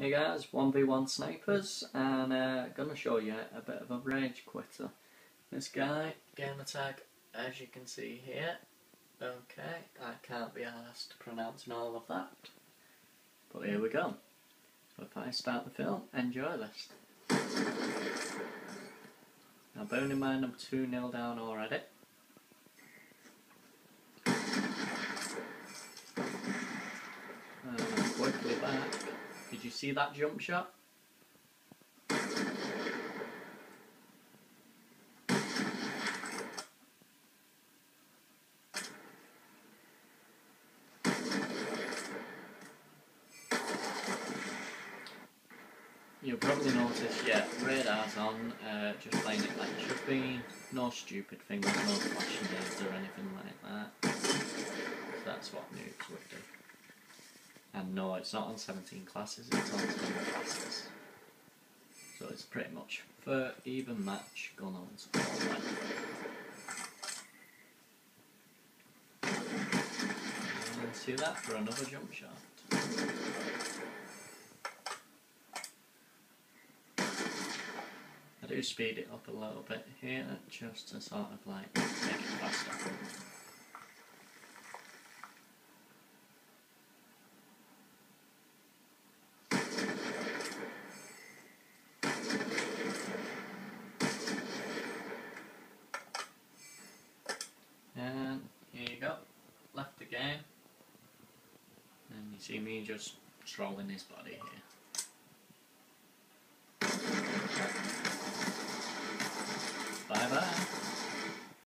Hey guys, 1v1 snipers, and uh, gonna show you a bit of a rage quitter. This guy, gamer tag, as you can see here. Okay, I can't be asked pronouncing all of that. But here we go. So if I start the film, enjoy this. Now bearing in mind I'm 2-0 down already. You see that jump shot? You'll probably notice, yeah, radar's on, uh, just playing it like it should be. No stupid things, no flashing or anything like that. So that's what noobs would do. And no, it's not on 17 classes, it's on 10 classes. So it's pretty much for even match going on to all. And see that for another jump shot. I do speed it up a little bit here just to sort of like make it faster. And here you go, left the game. And you see me just strolling his body here.